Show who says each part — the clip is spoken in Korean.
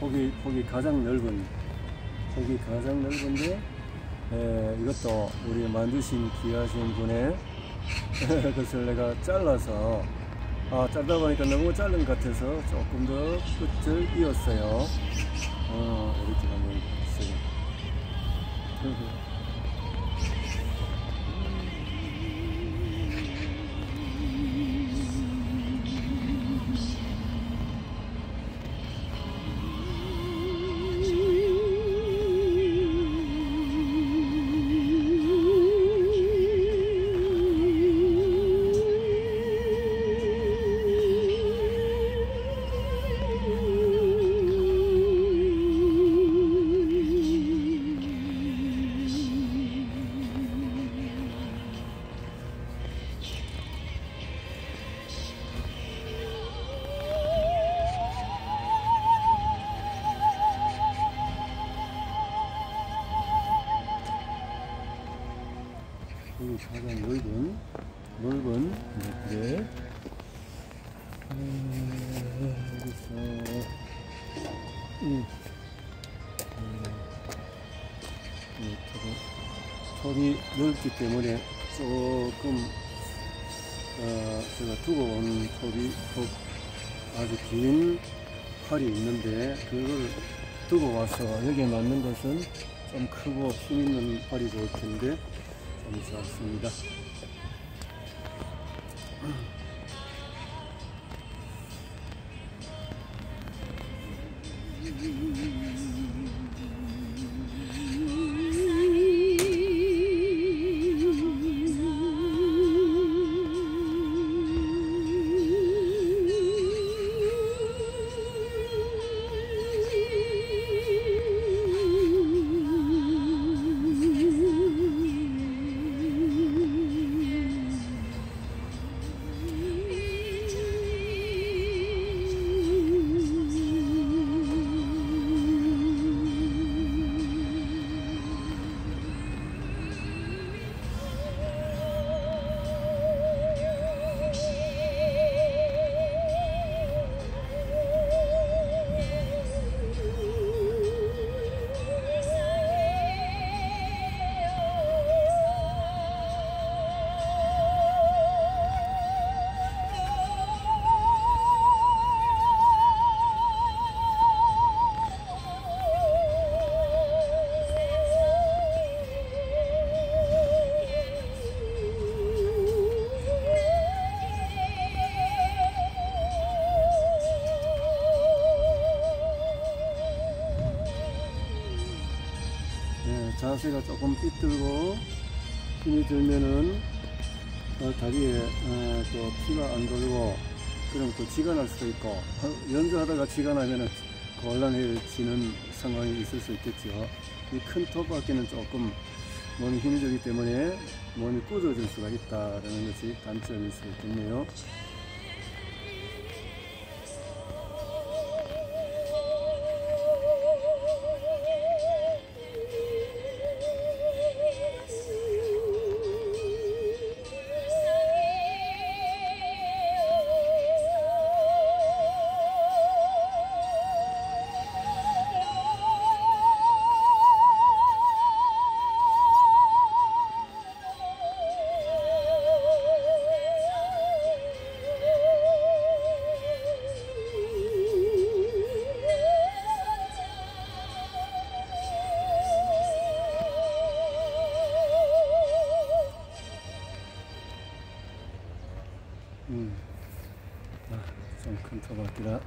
Speaker 1: 폭이, 폭이 가장 넓은, 폭이 가장 넓은데, 에, 이것도 우리 만드신 귀하신 분의 것을 내가 잘라서, 아, 잘다 보니까 너무 자른 것 같아서 조금 더 끝을 이었어요. 어, 이렇게 한번 여기 가장 넓은 넓은 이렇게. 음, 여기서 음, 음, 이렇게 턱이 넓기 때문에 조금 어, 제가 두고 온턱 아주 긴 팔이 있는데 그걸 두고 와서 여기에 맞는 것은 좀 크고 힘 있는 팔이 좋을 텐데 좀 작습니다. 자세가 조금 삐뚤고 힘이 들면은 어, 다리에 어, 또 피가 안 돌고 그럼 또 지가 날 수도 있고 어, 연주하다가 지가 나면은 곤란해지는 상황이 있을 수 있겠죠. 이 큰 톱밖에는 조금 몸이 힘이 들기 때문에 몸이 꾸어질 수가 있다라는 것이 단점일 수 있겠네요. 음. 아, 좀큰 토박이라